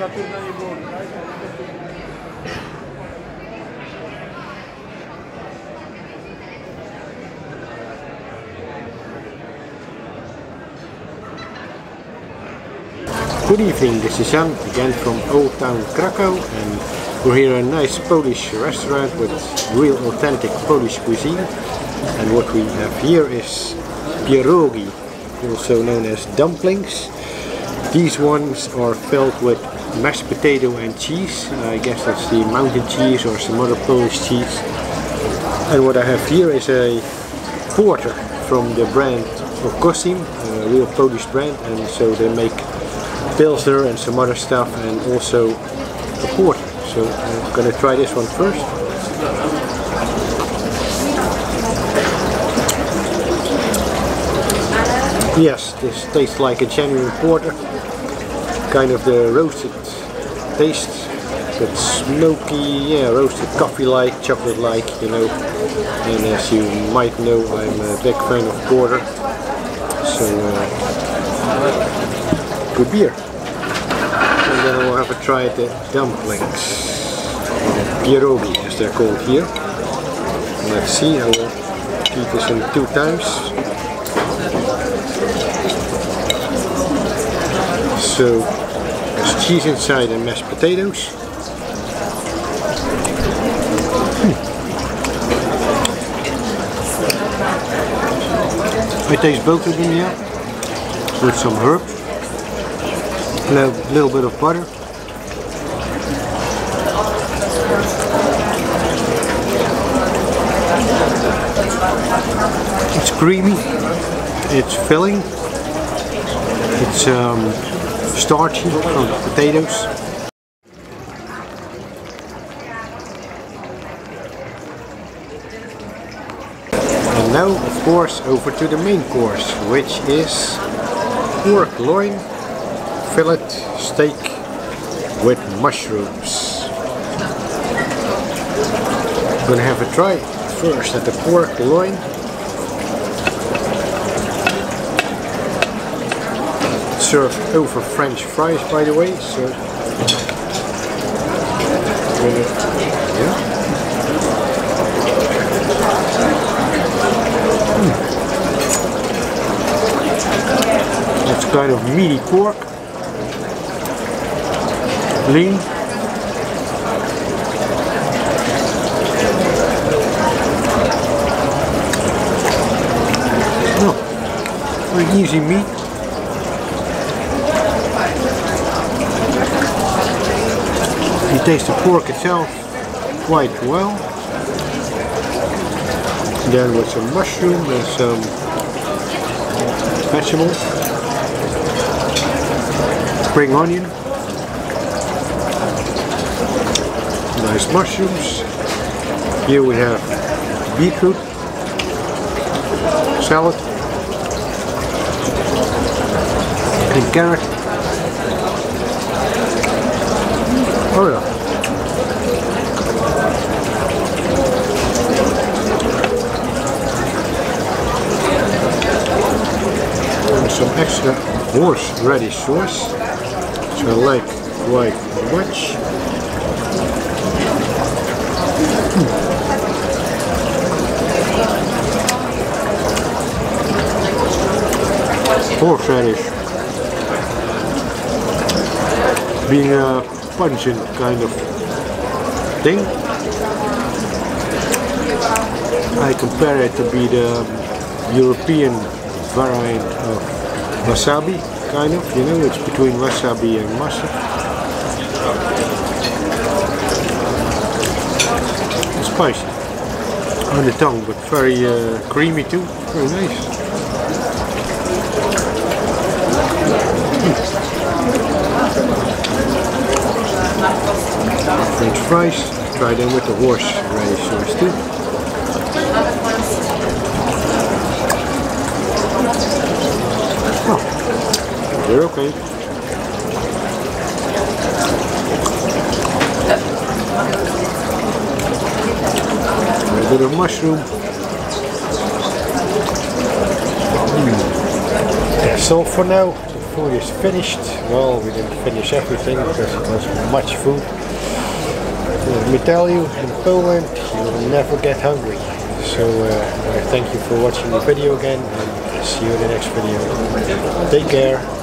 Good evening, this is Jan again from Old Town Krakow and we're here at a nice Polish restaurant with real authentic Polish cuisine and what we have here is pierogi, also known as dumplings. These ones are filled with mashed potato and cheese, I guess that's the mountain cheese or some other Polish cheese. And what I have here is a porter from the brand of Okocim, a real Polish brand and so they make Pilsner and some other stuff and also a porter. So I'm gonna try this one first. Yes, this tastes like a genuine porter. Kind of the roasted taste. But smoky, yeah, roasted coffee-like, chocolate-like, you know. And as you might know, I'm a big fan of porter. So, uh, good beer and then I will have a try at the dumplings, pierogi as they're called here. Let's see, I will eat this in two times. So there's cheese inside and mashed potatoes. Hmm. I taste both of them here with some herb a little bit of butter. It's creamy, it's filling, it's um, starchy from potatoes. And now, of course, over to the main course, which is pork loin fillet steak with mushrooms. I'm gonna have a try first at the pork loin. Served over French fries by the way, so yeah. Mm. It's kind of meaty pork lean. No, very easy meat. Taste the pork itself quite well. Then with some mushroom and some vegetables, spring onion. nice mushrooms. Here we have beetroot, salad, and carrot. Oh yeah. And some extra horseradish sauce, which I like quite much. horseradish being a pungent kind of thing I compare it to be the European variant of wasabi kind of you know it's between wasabi and mustard it's spicy. On the tongue but very uh, creamy too. Very nice. French fries, try them with the horseradish sauce too. Oh, they're okay. A bit of mushroom. Mm. So for now, The food is finished. Well, we didn't finish everything because it was much food. Let me tell you, in Poland you will never get hungry. So uh, I thank you for watching the video again see you in the next video. Take care.